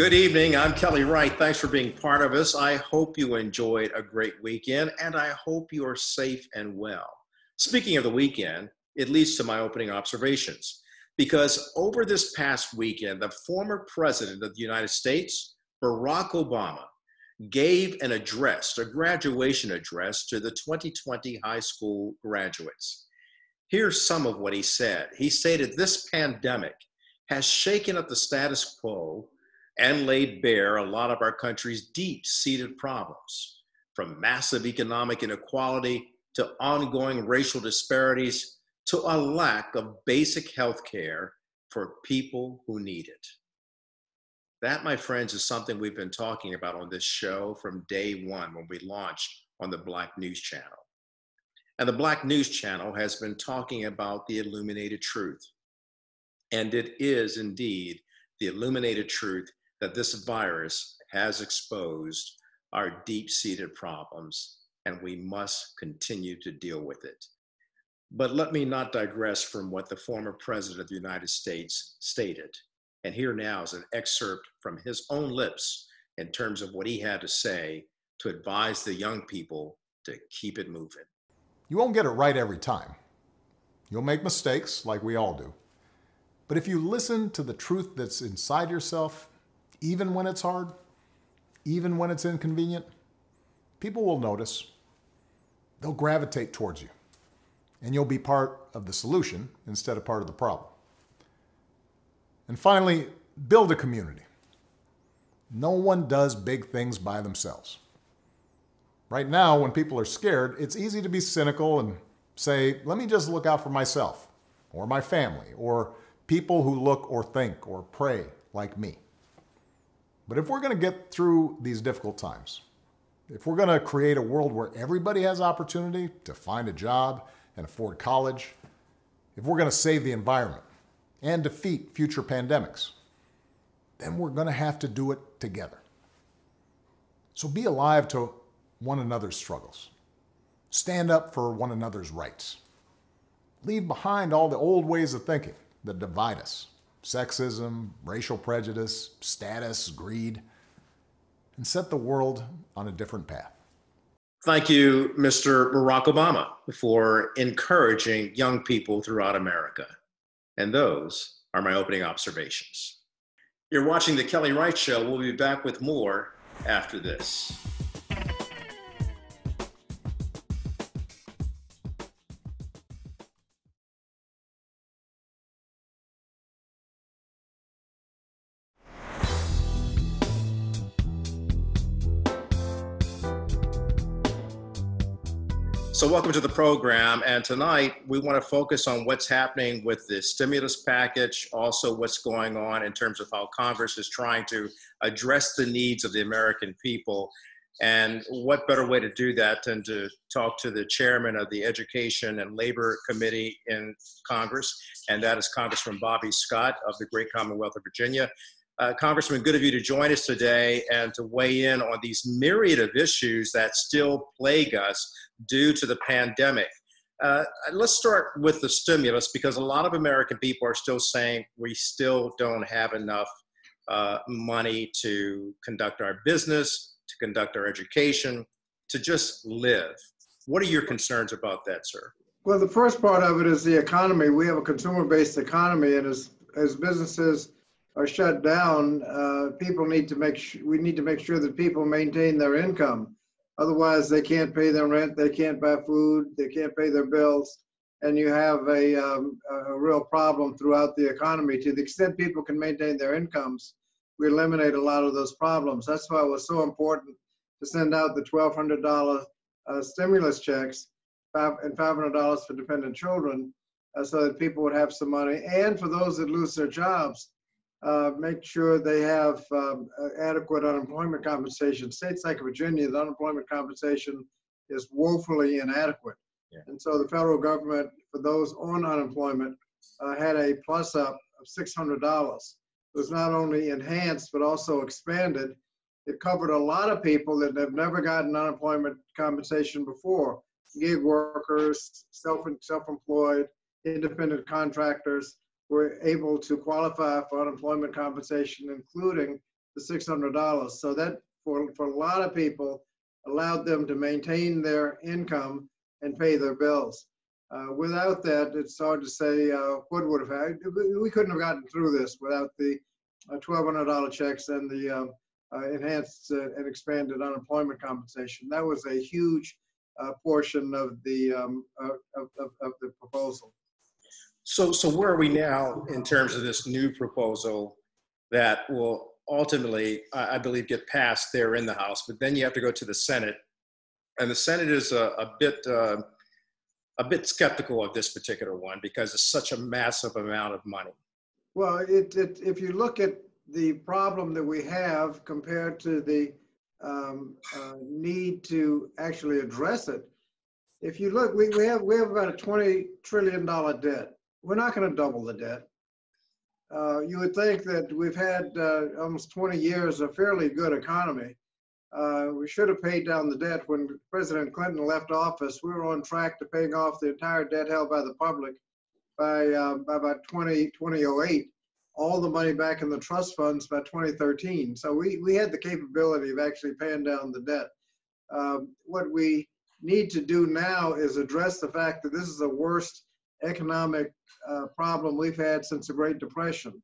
Good evening. I'm Kelly Wright. Thanks for being part of us. I hope you enjoyed a great weekend and I hope you are safe and well. Speaking of the weekend, it leads to my opening observations because over this past weekend, the former president of the United States, Barack Obama, gave an address, a graduation address to the 2020 high school graduates. Here's some of what he said. He stated this pandemic has shaken up the status quo and laid bare a lot of our country's deep seated problems, from massive economic inequality to ongoing racial disparities to a lack of basic health care for people who need it. That, my friends, is something we've been talking about on this show from day one when we launched on the Black News Channel. And the Black News Channel has been talking about the illuminated truth. And it is indeed the illuminated truth that this virus has exposed our deep seated problems, and we must continue to deal with it. But let me not digress from what the former president of the United States stated. And here now is an excerpt from his own lips in terms of what he had to say to advise the young people to keep it moving. You won't get it right every time. You'll make mistakes, like we all do. But if you listen to the truth that's inside yourself even when it's hard, even when it's inconvenient, people will notice. They'll gravitate towards you. And you'll be part of the solution instead of part of the problem. And finally, build a community. No one does big things by themselves. Right now, when people are scared, it's easy to be cynical and say, let me just look out for myself, or my family, or people who look or think or pray like me. But if we're going to get through these difficult times, if we're going to create a world where everybody has opportunity to find a job and afford college, if we're going to save the environment and defeat future pandemics, then we're going to have to do it together. So be alive to one another's struggles. Stand up for one another's rights. Leave behind all the old ways of thinking that divide us sexism, racial prejudice, status, greed, and set the world on a different path. Thank you, Mr. Barack Obama, for encouraging young people throughout America. And those are my opening observations. You're watching The Kelly Wright Show. We'll be back with more after this. So, welcome to the program. And tonight we want to focus on what's happening with the stimulus package, also what's going on in terms of how Congress is trying to address the needs of the American people. And what better way to do that than to talk to the chairman of the Education and Labor Committee in Congress, and that is Congressman Bobby Scott of the Great Commonwealth of Virginia. Uh, Congressman, good of you to join us today and to weigh in on these myriad of issues that still plague us due to the pandemic. Uh, let's start with the stimulus because a lot of American people are still saying we still don't have enough uh, money to conduct our business, to conduct our education, to just live. What are your concerns about that, sir? Well, the first part of it is the economy. We have a consumer-based economy, and as as businesses are shut down, uh, people need to make sh- we need to make sure that people maintain their income. Otherwise, they can't pay their rent, they can't buy food, they can't pay their bills, and you have a, um, a real problem throughout the economy. To the extent people can maintain their incomes, we eliminate a lot of those problems. That's why it was so important to send out the $1,200 uh, stimulus checks five, and $500 for dependent children uh, so that people would have some money. And for those that lose their jobs, uh, make sure they have um, adequate unemployment compensation. States like Virginia, the unemployment compensation is woefully inadequate. Yeah. And so the federal government, for those on unemployment, uh, had a plus up of $600. It was not only enhanced, but also expanded. It covered a lot of people that have never gotten unemployment compensation before gig workers, self, self-employed, independent contractors, were able to qualify for unemployment compensation, including the $600. So that for, for a lot of people allowed them to maintain their income and pay their bills. Uh, without that, it's hard to say uh, what would have happened. We couldn't have gotten through this without the uh, $1,200 checks and the um, uh, enhanced uh, and expanded unemployment compensation. That was a huge uh, portion of the um, of, of, of the proposal. So, so where are we now in terms of this new proposal that will ultimately, I believe, get passed there in the House? But then you have to go to the Senate, and the Senate is a, a bit uh, a bit skeptical of this particular one because it's such a massive amount of money. Well, it, it if you look at the problem that we have compared to the um, uh, need to actually address it. If you look, we, we have we have about a twenty trillion dollar debt. We're not going to double the debt. Uh, you would think that we've had uh, almost 20 years of fairly good economy. Uh, we should have paid down the debt when President Clinton left office. We were on track to paying off the entire debt held by the public by, uh, by about 20, 2008 all the money back in the trust funds by 2013. So we, we had the capability of actually paying down the debt. Um, what we need to do now is address the fact that this is the worst economic uh, problem we've had since the Great Depression.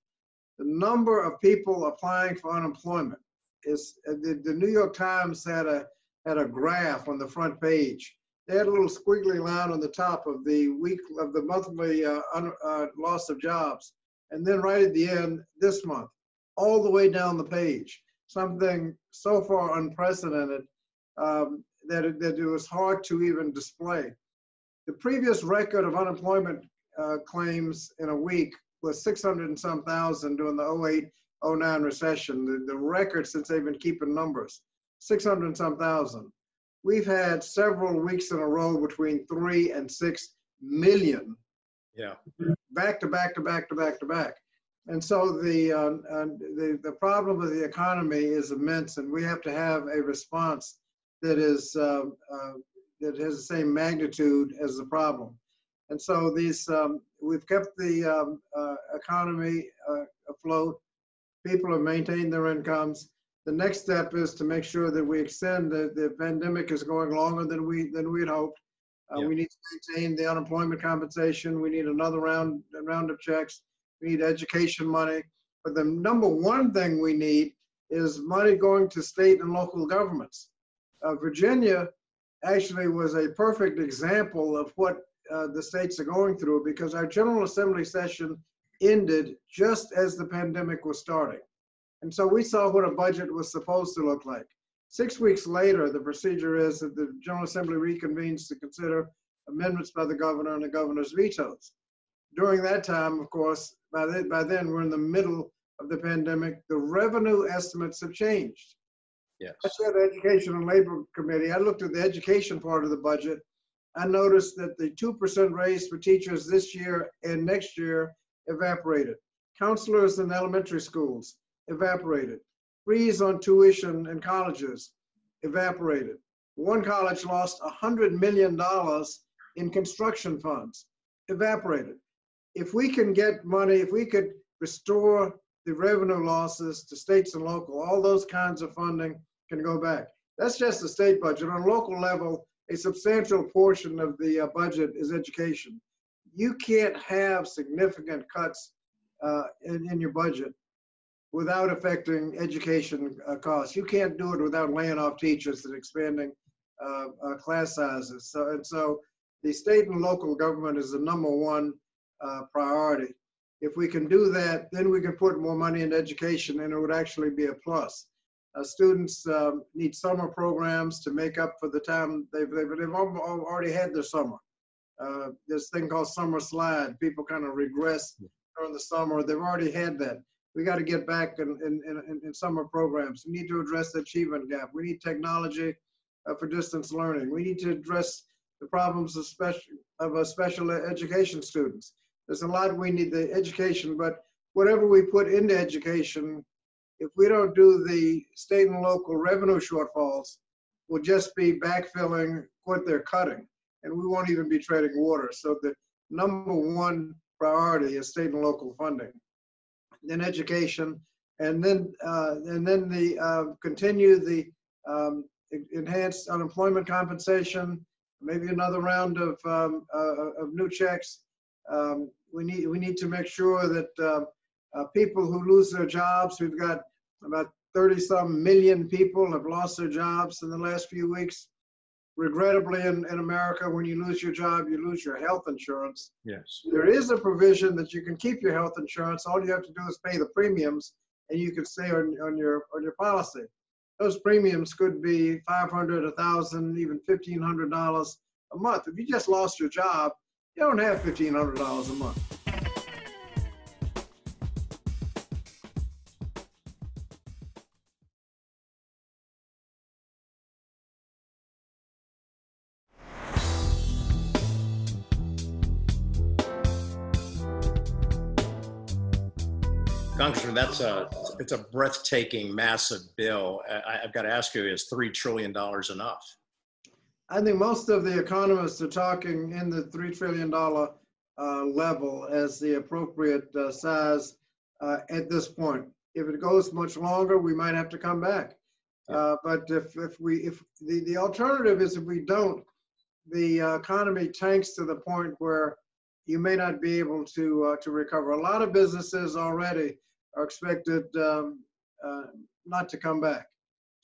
The number of people applying for unemployment is uh, the, the New York Times had a had a graph on the front page. They had a little squiggly line on the top of the week of the monthly uh, un, uh, loss of jobs and then right at the end this month, all the way down the page, something so far unprecedented um, that, it, that it was hard to even display. The previous record of unemployment uh, claims in a week was 600 and some thousand during the 08 09 recession, the, the record since they've been keeping numbers, 600 and some thousand. We've had several weeks in a row between three and six million yeah. Back to back to back to back to back. And so the, uh, uh, the, the problem with the economy is immense, and we have to have a response that is uh, uh, that has the same magnitude as the problem. And so these um, we've kept the um, uh, economy uh, afloat. People have maintained their incomes. The next step is to make sure that we extend the, the pandemic is going longer than we than we had hoped. Uh, We need to maintain the unemployment compensation. We need another round, round of checks. We need education money. But the number one thing we need is money going to state and local governments. Uh, Virginia actually was a perfect example of what uh, the states are going through because our General Assembly session ended just as the pandemic was starting. And so we saw what a budget was supposed to look like. Six weeks later, the procedure is that the General Assembly reconvenes to consider amendments by the governor and the governor's vetoes. During that time, of course, by, the, by then we're in the middle of the pandemic. The revenue estimates have changed. Yes. I the Education and Labor Committee. I looked at the education part of the budget. I noticed that the 2% raise for teachers this year and next year evaporated. Counselors in elementary schools evaporated freeze on tuition in colleges evaporated. One college lost $100 million in construction funds, evaporated. If we can get money, if we could restore the revenue losses to states and local, all those kinds of funding can go back. That's just the state budget. On a local level, a substantial portion of the uh, budget is education. You can't have significant cuts uh, in, in your budget without affecting education uh, costs. You can't do it without laying off teachers and expanding uh, uh, class sizes. So, and so the state and local government is the number one uh, priority. If we can do that, then we can put more money into education and it would actually be a plus. Uh, students um, need summer programs to make up for the time they've, they've, they've already had their summer. Uh, this thing called summer slide, people kind of regress during the summer. They've already had that we got to get back in, in, in, in, summer programs. We need to address the achievement gap. We need technology uh, for distance learning. We need to address the problems of special, of uh, special education students. There's a lot we need the education, but whatever we put into education, if we don't do the state and local revenue shortfalls, we'll just be backfilling what they're cutting, and we won't even be treading water. So the number one priority is state and local funding then education, and then uh, and then the uh, continue the um, enhanced unemployment compensation, maybe another round of um, uh, of new checks. Um, we need we need to make sure that uh, uh, people who lose their jobs, we've got about 30 some million people have lost their jobs in the last few weeks. Regrettably, in, in America, when you lose your job, you lose your health insurance. Yes. There is a provision that you can keep your health insurance. All you have to do is pay the premiums and you can stay on, on your on your policy. Those premiums could be 500, 1,000, even $1,500 a month. If you just lost your job, you don't have $1,500 a month. Congressman, that's a it's a breathtaking, massive bill. I, have got to ask you: Is three trillion dollars enough? I think most of the economists are talking in the three trillion dollar uh, level as the appropriate uh, size uh, at this point. If it goes much longer, we might have to come back. Uh, but if if we if the the alternative is if we don't, the uh, economy tanks to the point where you may not be able to uh, to recover. A lot of businesses already are expected um, uh, not to come back.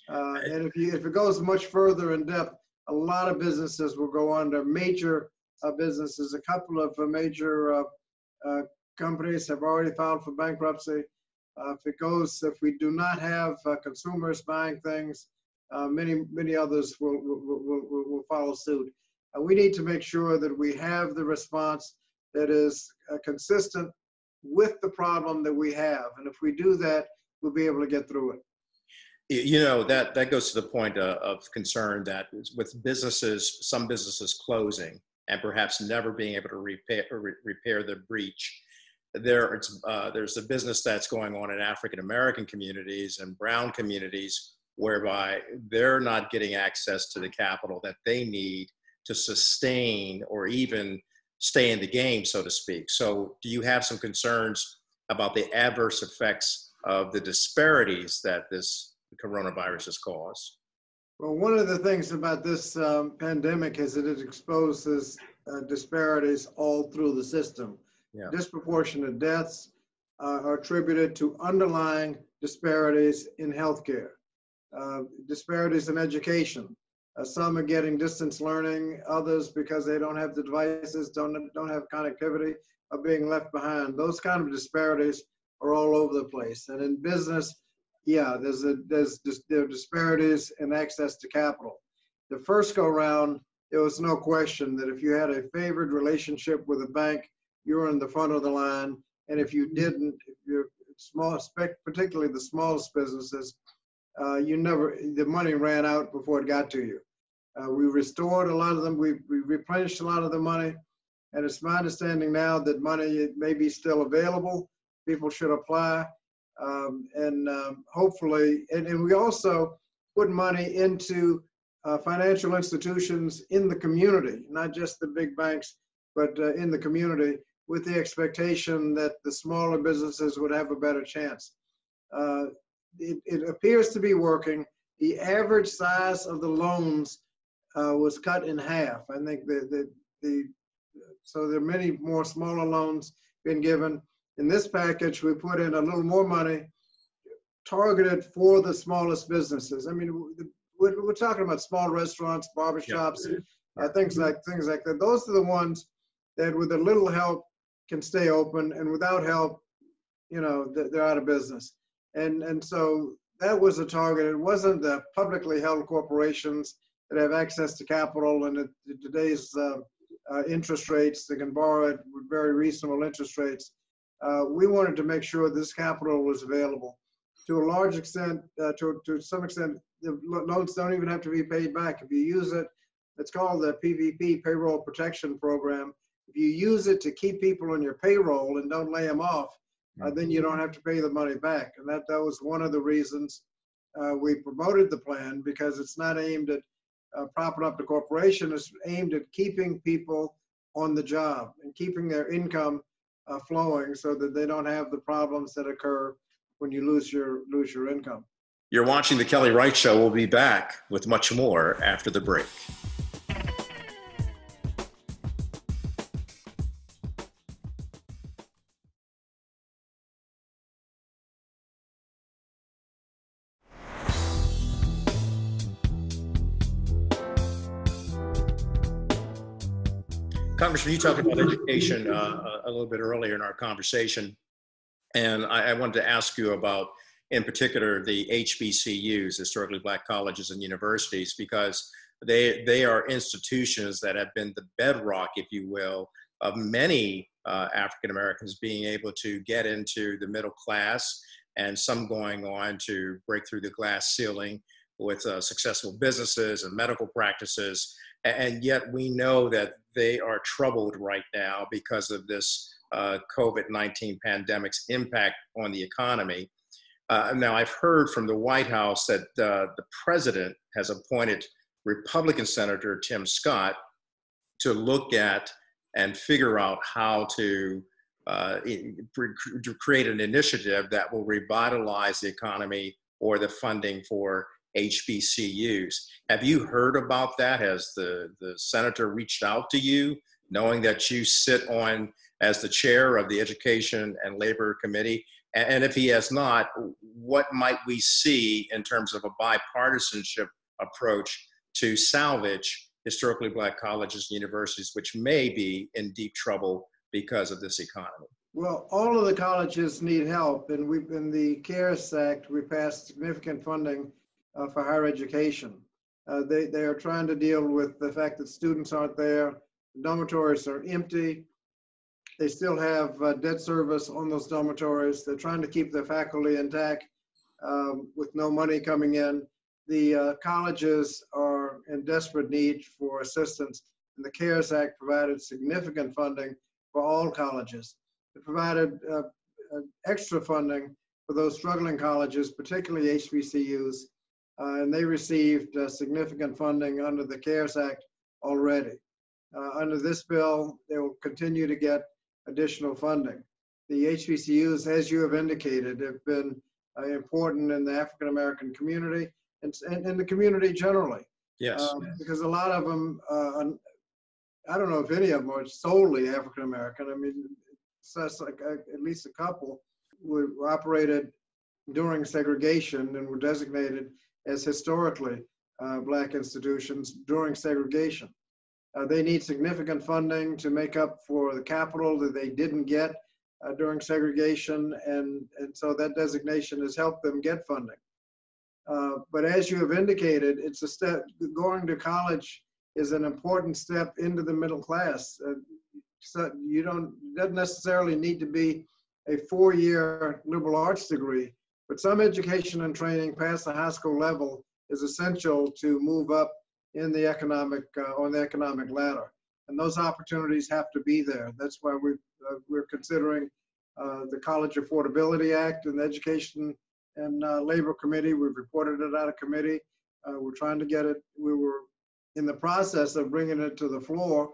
Uh, and if you if it goes much further in depth, a lot of businesses will go under. Major uh, businesses, a couple of uh, major uh, companies have already filed for bankruptcy. if it goes, if we do not have consumers buying things, many many others will will, will, will follow suit. we need to make sure that we have the response that is consistent with the problem that we have. And if we do that, we'll be able to get through it. You know, that, that goes to the point uh, of concern that with businesses, some businesses closing and perhaps never being able to repair, repair the breach, there, it's, uh, there's a business that's going on in African American communities and brown communities whereby they're not getting access to the capital that they need to sustain or even stay in the game, so to speak. So, do you have some concerns about the adverse effects of the disparities that this coronavirus has caused? Well, one of the things about this um, pandemic is that it exposes uh, disparities all through the system. Yeah. Disproportionate deaths uh, are attributed to underlying disparities in healthcare, uh, disparities in education, uh, some are getting distance learning, others because they don't have the devices, don't, don't have connectivity, are being left behind. Those kind of disparities are all over the place. And in business, yeah, there's a, there's there are disparities in access to capital. The first go round, there was no question that if you had a favored relationship with a bank, you were in the front of the line. And if you didn't, if you're small, particularly the smallest businesses, uh, you never the money ran out before it got to you. Uh, we restored a lot of them. We, we replenished a lot of the money, and it's my understanding now that money may be still available. People should apply, um, and um, hopefully, and, and we also put money into uh, financial institutions in the community, not just the big banks, but uh, in the community, with the expectation that the smaller businesses would have a better chance. Uh, it, it appears to be working. The average size of the loans uh, was cut in half. I think the, the, the, so there are many more smaller loans being given. In this package, we put in a little more money targeted for the smallest businesses. I mean, we're, we're talking about small restaurants, barbershops, yeah. uh, things like things like that. Those are the ones that, with a little help, can stay open, and without help, you know, they're out of business and and so that was a target. It wasn't the publicly held corporations that have access to capital and today's uh, uh, interest rates, they can borrow at very reasonable interest rates. Uh, we wanted to make sure this capital was available. To a large extent, uh, to, to some extent, the loans don't even have to be paid back. If you use it, it's called the PPP, Payroll Protection Program. If you use it to keep people on your payroll and don't lay them off, uh, then you don't have to pay the money back. And that, that was one of the reasons uh, we promoted the plan because it's not aimed at uh, propping up the corporation, it's aimed at keeping people on the job and keeping their income uh, flowing so that they don't have the problems that occur when you lose your lose your income. You're watching the Kelly Wright Show. We'll be back with much more after the break. You talked about education uh, a little bit earlier in our conversation, and I, I, wanted to ask you about, in particular, the HBCUs, historically black colleges and universities, because they they are institutions that have been the bedrock, if you will, of many uh, African Americans being able to get into the middle class, and some going on to break through the glass ceiling with uh, successful businesses and medical practices. And yet we know that they are troubled right now because of this uh, COVID 19 pandemic's impact on the economy. Uh, now, I've heard from the White House that uh, the president has appointed Republican Senator Tim Scott to look at and figure out how to, uh, to create an initiative that will revitalize the economy or the funding for HBCUs. Have you heard about that? Has the, the senator reached out to you, knowing that you sit on as the chair of the Education and Labor Committee? And if he has not, what might we see in terms of a bipartisanship approach to salvage historically black colleges and universities, which may be in deep trouble because of this economy? Well, all of the colleges need help, and we've in the CARES Act, we passed significant funding uh, for higher education. Uh, they, they are trying to deal with the fact that students aren't there, dormitories are empty, they still have uh, debt service on those dormitories. They're trying to keep the faculty intact um, with no money coming in. The uh, colleges are in desperate need for assistance, and the CARES Act provided significant funding for all colleges. It provided uh, uh extra funding for those struggling colleges, particularly HBCUs, uh, and they received uh, significant funding under the CARES Act already. Uh, under this bill, they will continue to get additional funding. The HBCUs, as you have indicated, have been important in the African American community and, in the community generally. Yes. Um, because a lot of them, uh, I don't know if any of them are solely African American. I mean, like a, at least a couple were operated during segregation and were designated as historically uh, black institutions during segregation. Uh, they need significant funding to make up for the capital that they didn't get uh, during segregation, and, and so that designation has helped them get funding. Uh, but as you have indicated, it's a step, going to college is an important step into the middle class. Uh, so you don't, doesn't necessarily need to be a four-year liberal arts degree but some education and training past the high school level is essential to move up in the economic uh, on the economic ladder, and those opportunities have to be there. That's why we uh, we're considering uh, the College Affordability Act and the Education and uh, Labor Committee. We've reported it out of committee. Uh, we're trying to get it. We were in the process of bringing it to the floor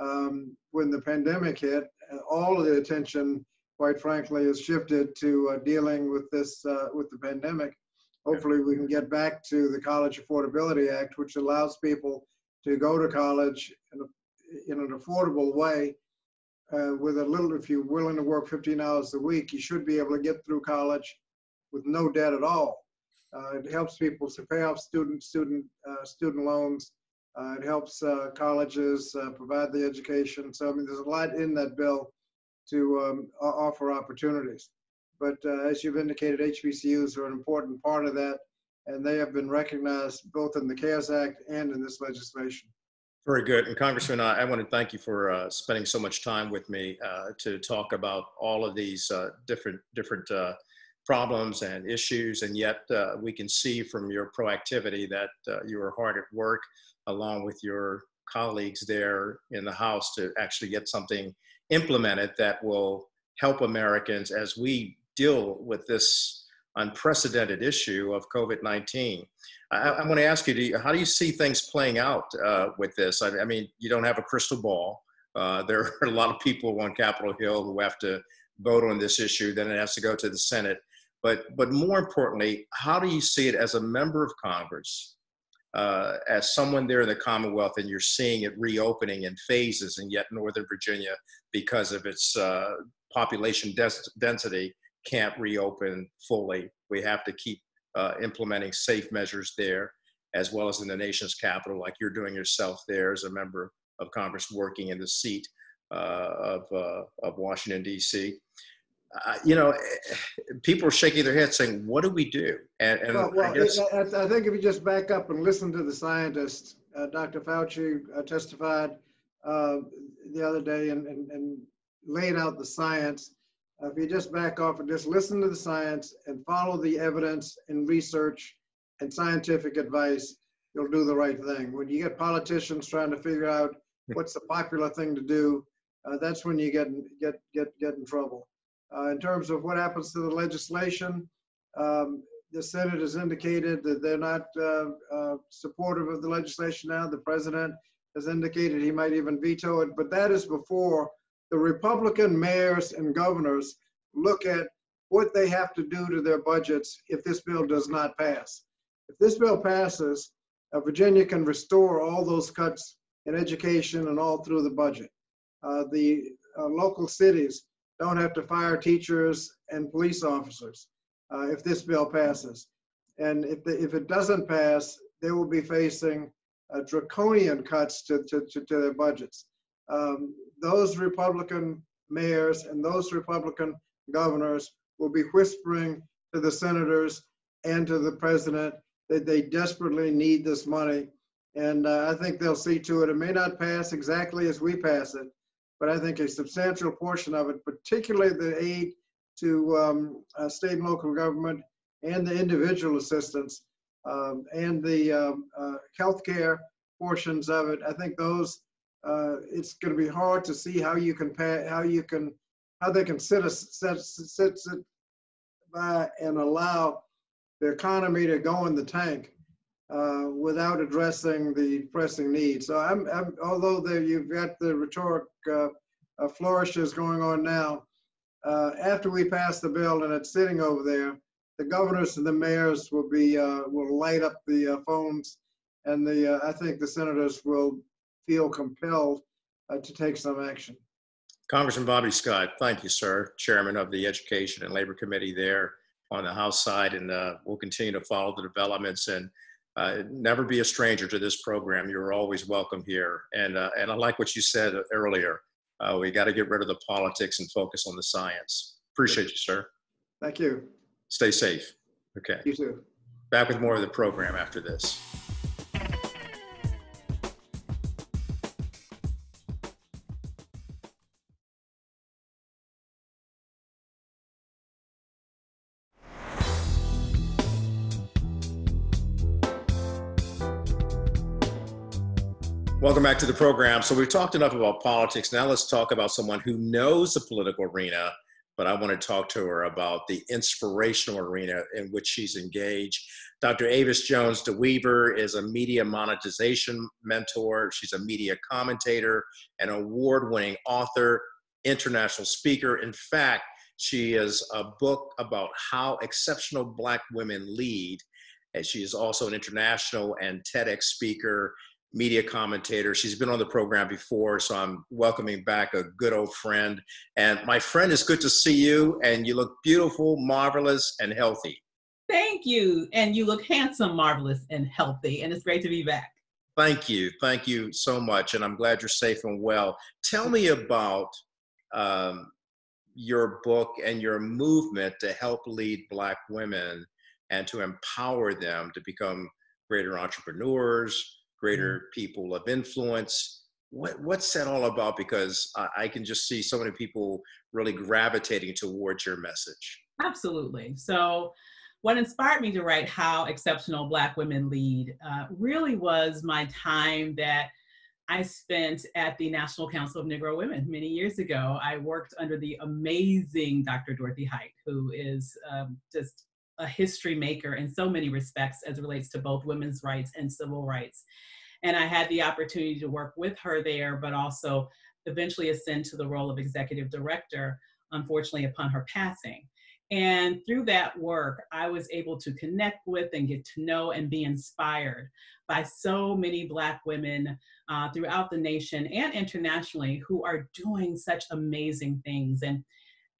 um, when the pandemic hit. All of the attention quite frankly, has shifted to uh, dealing with this, uh, with the pandemic. Hopefully, we can get back to the College Affordability Act, which allows people to go to college in, a, in an affordable way. Uh, with a little, if you're willing to work 15 hours a week, you should be able to get through college with no debt at all. Uh, it helps people to pay off student student uh, student loans. Uh, it helps colleges provide the education. So I mean, there's a lot in that bill to um, offer opportunities. But uh, as you've indicated, HBCUs are an important part of that, and they have been recognized both in the CARES Act and in this legislation. Very good. And Congressman, I, I want to thank you for uh, spending so much time with me uh, to talk about all of these uh, different different uh, problems and issues. And yet uh, we can see from your proactivity that you are hard at work along with your colleagues there in the House to actually get something implemented that will help Americans as we deal with this unprecedented issue of COVID 19. I, want to ask you, do you, how do you see things playing out uh, with this? I, I, mean, you don't have a crystal ball. Uh, there are a lot of people on Capitol Hill who have to vote on this issue, then it has to go to the Senate. But, but more importantly, how do you see it as a member of Congress, uh, as someone there in the Commonwealth, and you're seeing it reopening in phases, and yet Northern Virginia, because of its uh, population density, can't reopen fully. We have to keep uh, implementing safe measures there, as well as in the nation's capital, like you're doing yourself there as a member of Congress working in the seat uh, of, uh, of Washington, D.C. Uh, you know, people are shaking their heads saying, what do we do? And, and well, well I, guess, I, I, think if you just back up and listen to the scientists, uh, Dr. Fauci uh, testified the other day and, and, and laid out the science uh, if you just back off and just listen to the science and follow the evidence and research and scientific advice, you'll do the right thing. When you get politicians trying to figure out what's the popular thing to do, uh, that's when you get get get get in trouble. Uh, in terms of what happens to the legislation, um, the Senate has indicated that they're not uh, uh, supportive of the legislation now. The president has indicated he might even veto it, but that is before the Republican mayors and governors look at what they have to do to their budgets if this bill does not pass. If this bill passes, uh, Virginia can restore all those cuts in education and all through the budget. Uh, the uh, local cities don't have to fire teachers and police officers uh, if this bill passes. And if, the, if it doesn't pass, they will be facing uh, draconian cuts to, to, to, to their budgets. Um, those Republican mayors and those Republican governors will be whispering to the senators and to the president that they desperately need this money. And uh, I think they'll see to it. It may not pass exactly as we pass it, but I think a substantial portion of it, particularly the aid to um, uh, state and local government and the individual assistance um, and the um, uh, healthcare portions of it, I think those uh, it's going to be hard to see how you can pay, how you can how they can sit a, sit, sit, sit by and allow the economy to go in the tank uh, without addressing the pressing needs. So I'm, I'm although there you've got the rhetoric uh, uh, flourishes going on now, uh, after we pass the bill and it's sitting over there, the governors and the mayors will be will light up the phones, and the I think the senators will feel compelled to take some action. Congressman Bobby Scott, thank you, sir, Chairman of the Education and Labor Committee there on the House side, and uh, we'll continue to follow the developments and uh, never be a stranger to this program. You're always welcome here, and uh, and I like what you said earlier. Uh, we got to get rid of the politics and focus on the science. Appreciate you, sir. Thank you. Stay safe. Okay. You too. Back with more of the program after this. Welcome back to the program. So we've talked enough about politics. Now let's talk about someone who knows the political arena, but I want to talk to her about the inspirational arena in which she's engaged. Dr. Avis Jones DeWeever is a media monetization mentor. She's a media commentator, an award-winning author, international speaker. In fact, she has a book about how exceptional Black women lead. And she is also an international and TEDx speaker media commentator. She's been on the program before, so I'm welcoming back a good old friend. And my friend, it's good to see you, and you look beautiful, marvelous, and healthy. Thank you. And you look handsome, marvelous, and healthy. And it's great to be back. Thank you. Thank you so much. And I'm glad you're safe and well. Tell me about um, your book and your movement to help lead Black women and to empower them to become greater entrepreneurs, greater mm. people of influence. What, what's that all about? Because I, I can just see so many people really gravitating towards your message. Absolutely. So, what inspired me to write How Exceptional Black Women Lead uh, really was my time that I spent at the National Council of Negro Women many years ago. I worked under the amazing Dr. Dorothy Height, who is um, just a history maker in so many respects as relates to both women's rights and civil rights. And I had the opportunity to work with her there, but also eventually ascend to the role of executive director, unfortunately, upon her passing. And through that work, I was able to connect with and get to know and be inspired by so many Black women uh, throughout the nation and internationally who are doing such amazing things. And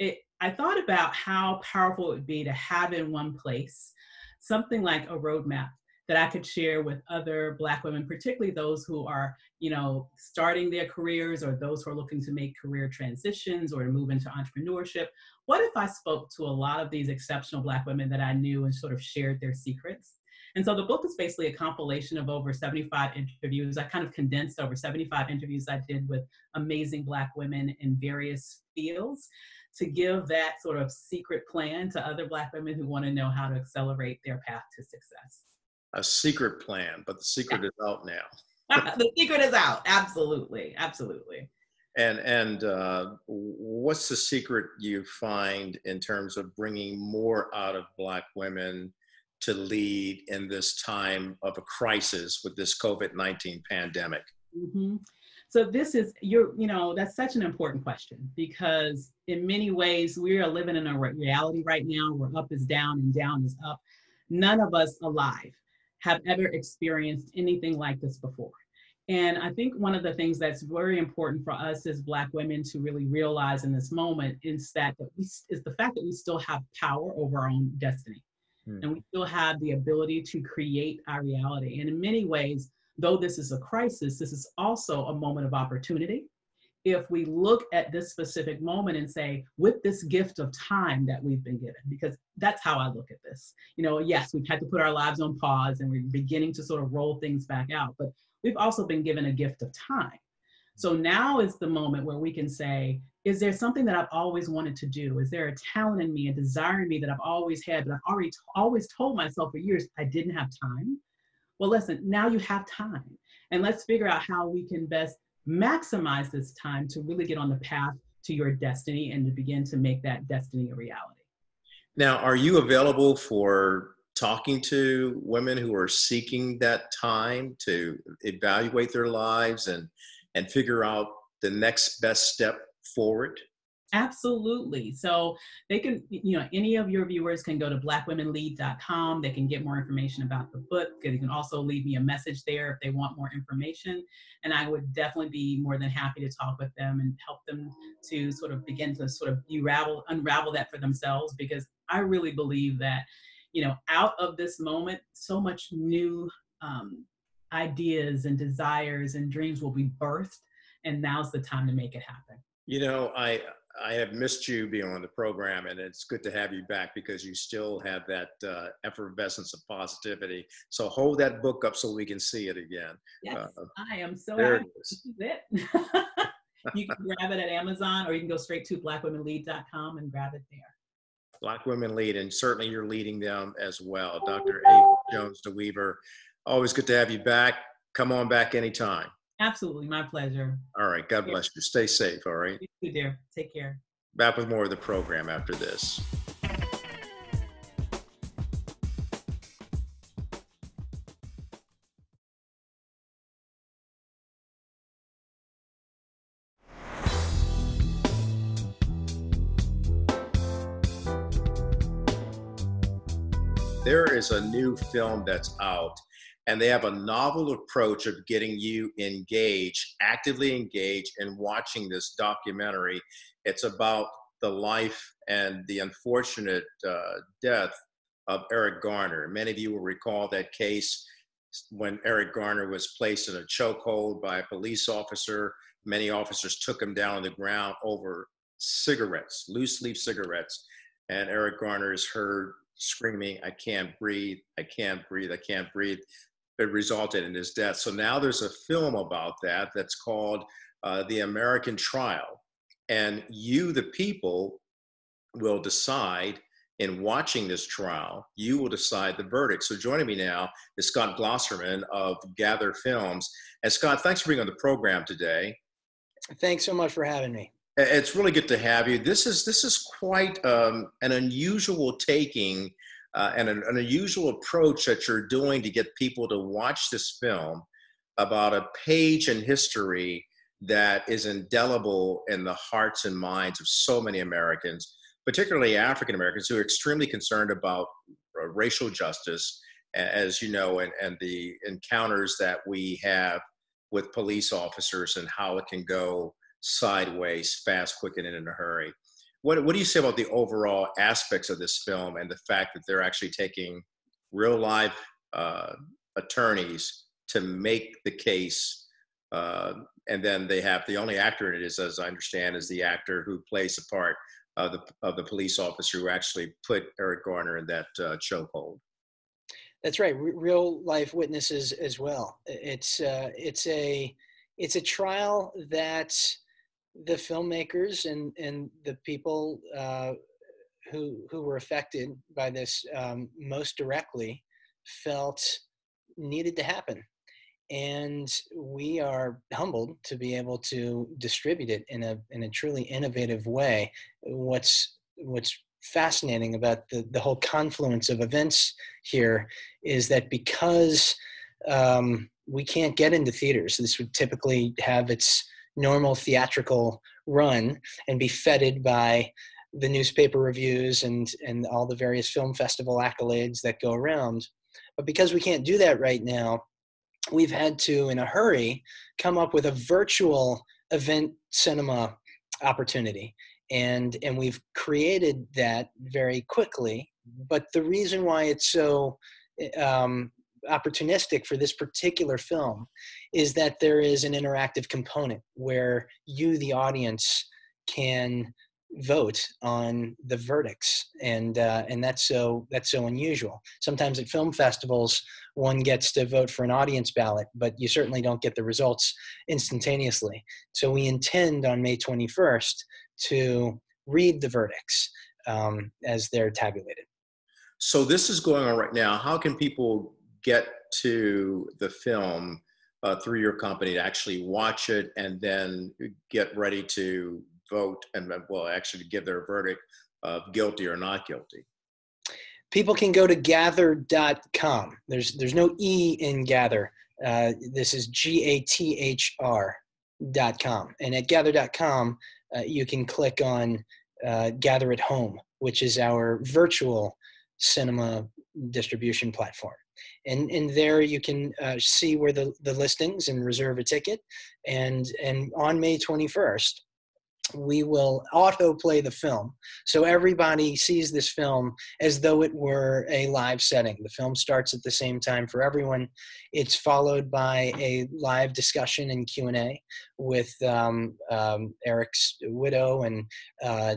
it, I thought about how powerful it would be to have in one place something like a roadmap that I could share with other Black women, particularly those who are, you know, starting their careers or those who are looking to make career transitions or to move into entrepreneurship. What if I spoke to a lot of these exceptional Black women that I knew and sort of shared their secrets? And so the book is basically a compilation of over 75 interviews. I kind of condensed over 75 interviews I did with amazing Black women in various fields to give that sort of secret plan to other Black women who want to know how to accelerate their path to success a secret plan, but the secret yeah. is out now. the secret is out. Absolutely, absolutely. And and uh, what's the secret you find in terms of bringing more out of Black women to lead in this time of a crisis with this COVID nineteen pandemic? Mm-hmm. So this is you're you know that's such an important question because in many ways we are living in a reality right now where up is down and down is up. None of us alive have ever experienced anything like this before. And I think one of the things that's very important for us as Black women to really realize in this moment is that, that we, is the fact that we still have power over our own destiny. Hmm. And we still have the ability to create our reality. And in many ways, though this is a crisis, this is also a moment of opportunity if we look at this specific moment and say, with this gift of time that we've been given, because that's how I look at this. You know, yes, we've had to put our lives on pause and we're beginning to sort of roll things back out, but we've also been given a gift of time. So now is the moment where we can say, is there something that I've always wanted to do? Is there a talent in me, a desire in me that I've always had, but I've already t- always told myself for years I didn't have time? Well, listen, now you have time. And let's figure out how we can best maximize this time to really get on the path to your destiny and to begin to make that destiny a reality. Now, are you available for talking to women who are seeking that time to evaluate their lives and and figure out the next best step forward? Absolutely. So they can, you know, any of your viewers can go to blackwomenlead.com. They can get more information about the book. They can also leave me a message there if they want more information. And I would definitely be more than happy to talk with them and help them to sort of begin to sort of unravel, unravel that for themselves because I really believe that, you know, out of this moment, so much new um, ideas and desires and dreams will be birthed. And now's the time to make it happen. You know, I I have missed you being on the program, and it's good to have you back because you still have that uh, effervescence of positivity. So hold that book up so we can see it again. Yes, uh, I am so there happy. It is. This is it. you can grab it at Amazon, or you can go straight to blackwomenlead.com and grab it there. Black Women Lead, and certainly you're leading them as well. Dr. Ava Jones DeWeever, always good to have you back. Come on back anytime. Absolutely, my pleasure. All right, God bless you. Stay safe, all right? You too, dear. Take care. Back with more of the program after this. There is a new film that's out and they have a novel approach of getting you engaged, actively engaged in watching this documentary. It's about the life and the unfortunate uh, death of Eric Garner. Many of you will recall that case when Eric Garner was placed in a chokehold by a police officer. Many officers took him down on the ground over cigarettes, loose leaf cigarettes. And Eric Garner is heard screaming, I can't breathe, I can't breathe, I can't breathe it resulted in his death. So now there's a film about that that's called uh, The American Trial. And you, the people, will decide in watching this trial, you will decide the verdict. So joining me now is Scott Glosserman of Gather Films. And Scott, thanks for being on the program today. Thanks so much for having me. It's really good to have you. This is this is quite um, an unusual taking uh, and an, an unusual approach that you're doing to get people to watch this film about a page in history that is indelible in the hearts and minds of so many Americans. particularly African Americans, who are extremely concerned about uh, racial justice, as you know, and, and the encounters that we have with police officers and how it can go sideways fast, quick, and in a hurry. What, what do you say about the overall aspects of this film and the fact that they're actually taking real live uh, attorneys to make the case? Uh, and then they have the only actor in it is, as I understand, is the actor who plays the part of the of the police officer who actually put Eric Garner in that uh, chokehold. That's right, R- real life witnesses as well. It's uh, it's a it's a trial that the filmmakers and and the people uh, who who were affected by this um, most directly felt needed to happen. And we are humbled to be able to distribute it in a in a truly innovative way. What's what's fascinating about the the whole confluence of events here is that because um, we can't get into theaters this would typically have its normal theatrical run and be feted by the newspaper reviews and and all the various film festival accolades that go around but because we can't do that right now we've had to, in a hurry, come up with a virtual event cinema opportunity. And, and we've created that very quickly. But the reason why it's so um, opportunistic for this particular film is that there is an interactive component where you, the audience, can vote on the verdicts. And uh, and that's so that's so unusual. Sometimes at film festivals one gets to vote for an audience ballot but you certainly don't get the results instantaneously. So we intend on may 21st to read the verdicts um, as they're tabulated. So this is going on right now. How can people get to the film uh, through your company to actually watch it and then get ready to vote and well actually give their verdict of guilty or not guilty? People can go to gathr.com there's there's no e in gather. Uh, this is g-a-t-h-r dot com. And at gathr.com uh, you can click on uh, gather at home which is our virtual cinema distribution platform and and there you can uh, see where the, the listings and reserve a ticket. And and on may 21st we will autoplay the film. So everybody sees this film as though it were a live setting. The film starts at the same time for everyone. It's followed by a live discussion and Q&A with um, um, Eric's widow and uh,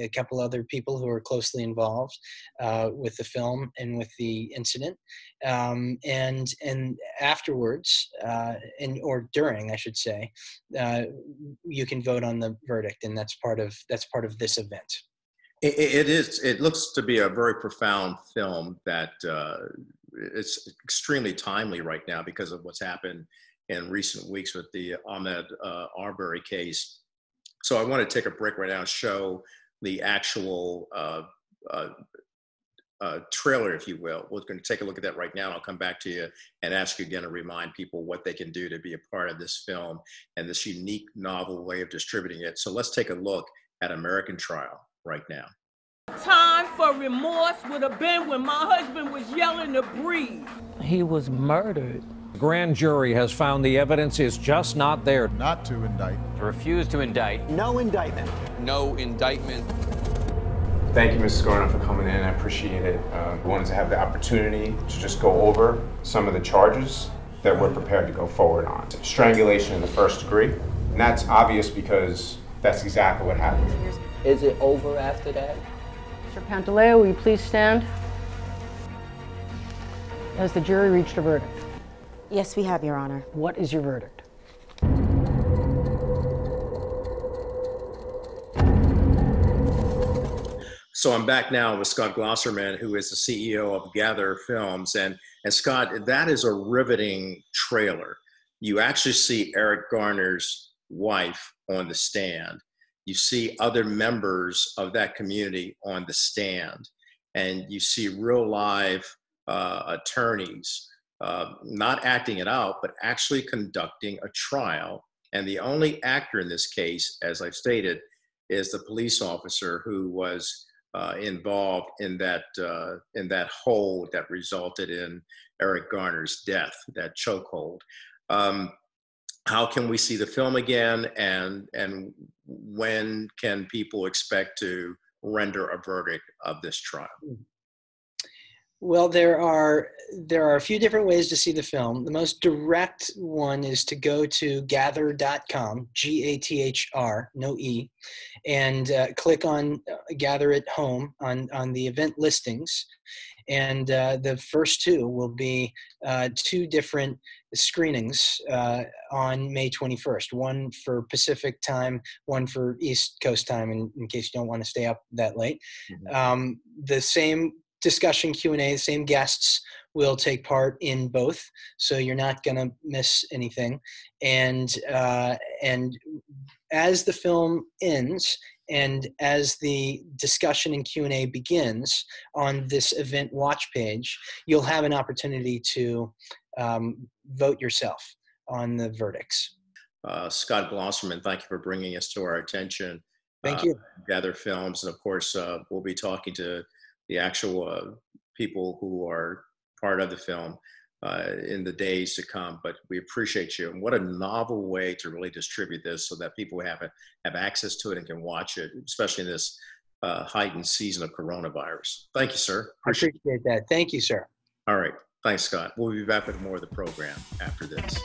a couple other people who are closely involved uh, with the film and with the incident. Um, and and afterwards, uh, and or during, I should say, uh, you can vote on the verdict, and that's part of that's part of this event. it, it is. It looks to be a very profound film that uh, it's extremely timely right now because of what's happened in recent weeks with the Ahmaud uh, Arbery case. So I want to take a break right now and show the actual uh, uh, uh, trailer, if you will. We're going to take a look at that right now. And I'll come back to you and ask you again to remind people what they can do to be a part of this film and this unique, novel way of distributing it. So let's take a look at American Trial right now. Time for remorse would have been when my husband was yelling to breathe. He was murdered. The grand jury has found the evidence is just not there. Not to indict. Refuse to indict. No indictment. No indictment. Thank you, Mrs. Garner, for coming in. I appreciate it. Uh, we wanted to have the opportunity to just go over some of the charges that we're prepared to go forward on. Strangulation in the first degree, and that's obvious because that's exactly what happened. Is it over after that? Mr. Pantaleo, will you please stand? Has the jury reached a verdict? Yes, we have, Your Honor. What is your verdict? So I'm back now with Scott Glosserman, who is the CEO of Gathr Films. And, and Scott, that is a riveting trailer. You actually see Eric Garner's wife on the stand. You see other members of that community on the stand. And you see real live uh, attorneys uh, not acting it out, but actually conducting a trial. And the only actor in this case, as I've stated, is the police officer who was uh, involved in that uh, in that hold that resulted in Eric Garner's death, that chokehold. Um, how can we see the film again, and and when can people expect to render a verdict of this trial? Well, there are there are a few different ways to see the film. The most direct one is to go to gathr.com, G A T H R, no E, and uh, click on Gather at Home on on the event listings, and uh, the first two will be uh, two different screenings uh, on May 21st. One for Pacific time, one for East Coast time, in, in case you don't want to stay up that late. Mm-hmm. Um, the same discussion q&a the same guests will take part in both. So you're not going to miss anything. And uh, and as the film ends and as the discussion and q&a begins on this event watch page you'll have an opportunity to um, vote yourself on the verdicts. Uh, scott glosserman thank you for bringing us to our attention. Thank you. uh, gathr films. And of course uh, we'll be talking to the actual uh, people who are part of the film uh, in the days to come. But we appreciate you, and what a novel way to really distribute this so that people have a, have access to it and can watch it, especially in this uh, heightened season of coronavirus. Thank you, sir. Appreciate, appreciate that. Thank you, sir. All right. Thanks, Scott. We'll be back with more of the program after this.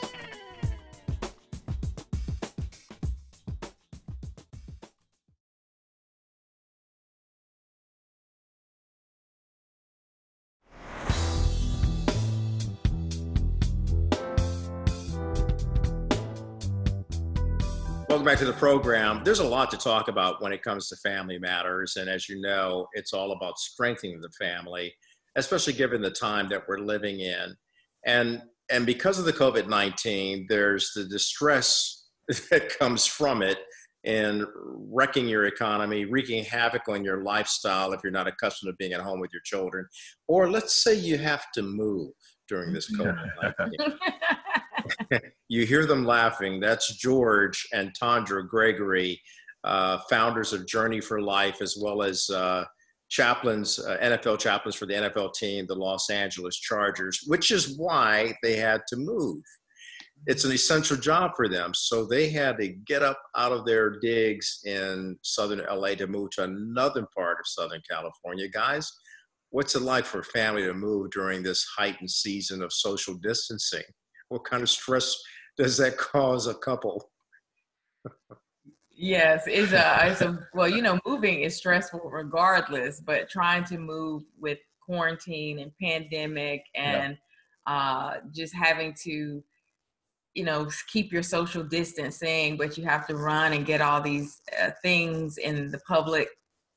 Welcome back to the program. There's a lot to talk about when it comes to family matters. And as you know, it's all about strengthening the family, especially given the time that we're living in. And, and because of the COVID 19, there's the distress that comes from it and wrecking your economy, wreaking havoc on your lifestyle if you're not accustomed to being at home with your children. Or let's say you have to move during this COVID 19. you hear them laughing. That's George and Tondra Gregory, uh, founders of Journey for Life, as well as uh, chaplains, uh, NFL chaplains for the NFL team, the Los Angeles Chargers, which is why they had to move. It's an essential job for them. So they had to get up out of their digs in Southern LA to move to another part of Southern California. Guys, what's it like for a family to move during this heightened season of social distancing? What kind of stress does that cause a couple? yes, it's a, it's a, well, you know, moving is stressful regardless, but trying to move with quarantine and pandemic and yeah. uh, just having to, you know, keep your social distancing, but you have to run and get all these uh, things in the public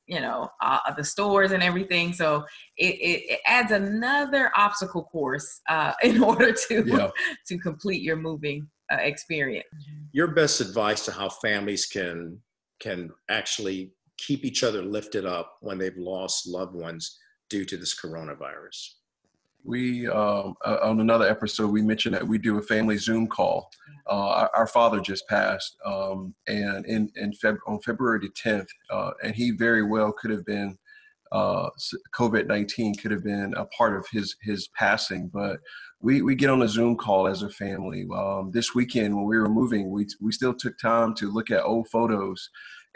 you know uh, the stores and everything. So it, it, it adds another obstacle course uh, in order to yeah. to complete your moving uh, experience. Your best advice to how families can can actually keep each other lifted up when they've lost loved ones due to this coronavirus we um, uh, on another episode we mentioned that we do a family zoom call. Uh, our, our, father just passed um, and in, in Feb- on february the 10th uh, and he very well could have been uh, covid-19 could have been a part of his his passing but we, we get on a zoom call as a family. Um, this weekend when we were moving we, we still took time to look at old photos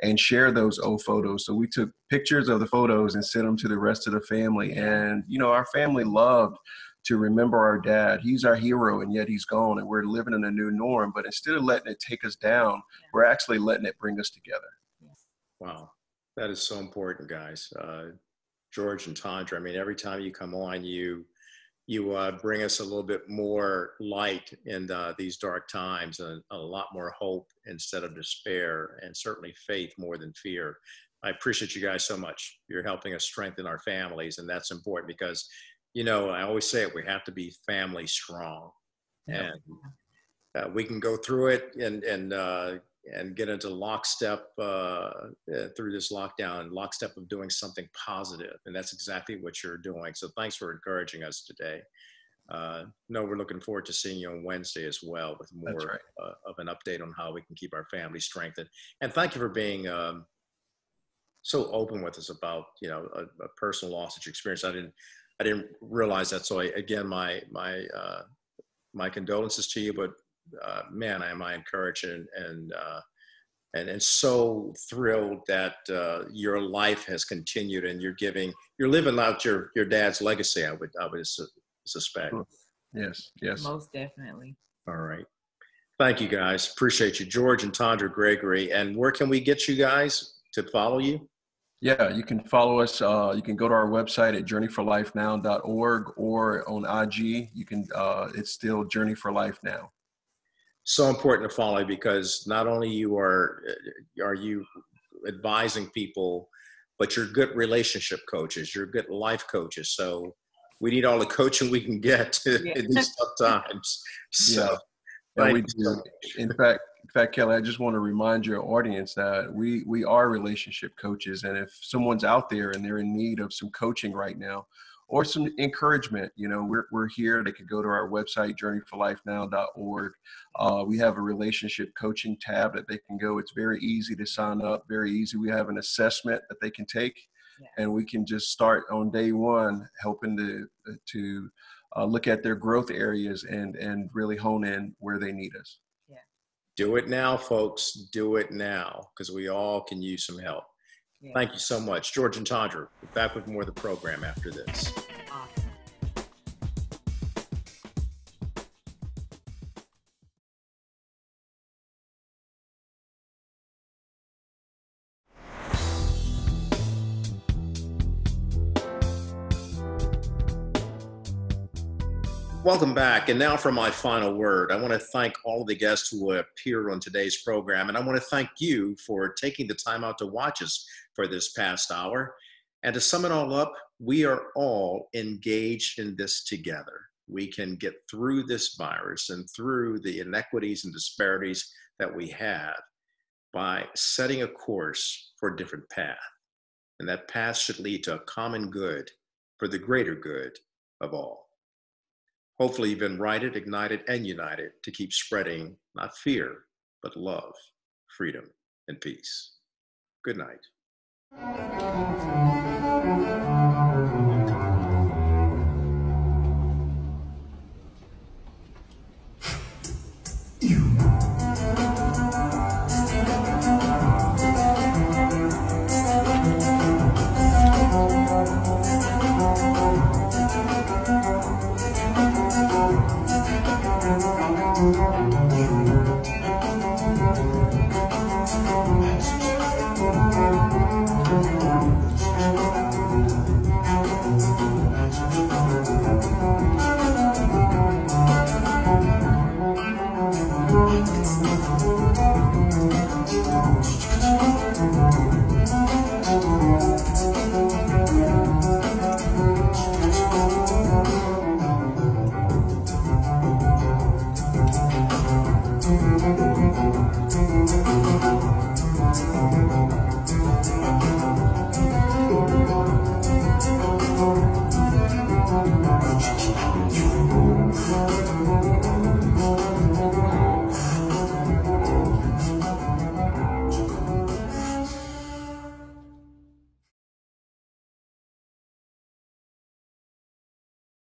and share those old photos. So we took pictures of the photos and sent them to the rest of the family. And, you know, our family loved to remember our dad. He's our hero, and yet he's gone, and we're living in a new norm. But instead of letting it take us down, we're actually letting it bring us together. Wow, that is so important, guys. Uh, George and Tondra, I mean, every time you come on, you you uh, bring us a little bit more light in uh, these dark times and a lot more hope instead of despair and certainly faith more than fear. I appreciate you guys so much. You're helping us strengthen our families, and that's important because, you know, I always say it, we have to be family strong. Yeah. And uh, we can go through it and, and uh, and get into lockstep uh, uh, through this lockdown, lockstep of doing something positive. And that's exactly what you're doing. So thanks for encouraging us today. Uh, no, we're looking forward to seeing you on Wednesday as well with more right. uh, of an update on how we can keep our family strengthened. And thank you for being um, so open with us about you know a, a personal loss that you experienced. I didn't I didn't realize that. So I, again, my my uh, my condolences to you. But uh, man, am I encouraged and and uh, and and so thrilled that uh, your life has continued and you're giving you're living out your your dad's legacy. I would I would su- suspect. Yes. Yes. Most definitely. All right. Thank you guys. Appreciate you, George and Tondra Gregory. And where can we get you guys to follow you? Yeah, you can follow us. Uh, you can go to our website at journeyforlifenow.org or on IG. You can. Uh, it's still Journey for Life Now. So important to follow because not only you are uh, are you advising people, but you're good relationship coaches. You're good life coaches. So we need all the coaching we can get Yeah. in these tough times. So Yeah. And we do. In fact, in fact, Kelly, I just want to remind your audience that we we are relationship coaches, and if someone's out there and they're in need of some coaching right now, or some encouragement, you know, we're we're here. They could go to our website, journeyforlifenow.org. Uh, we have a relationship coaching tab that they can go. It's very easy to sign up. Very easy. We have an assessment that they can take, and we can just start on day one, helping to to uh, look at their growth areas and and really hone in where they need us. Yeah. Do it now, folks. Do it now because we all can use some help. Thank you so much, George and Tondra. Back with more of the program after this. Awesome. Welcome back. And now for my final word. I want to thank all of the guests who appeared on today's program. And I want to thank you for taking the time out to watch us for this past hour. And to sum it all up, we are all engaged in this together. We can get through this virus and through the inequities and disparities that we have by setting a course for a different path. And that path should lead to a common good for the greater good of all. Hopefully, you've been righted, ignited, and united to keep spreading not fear, but love, freedom, and peace. Good night.